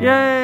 Yay!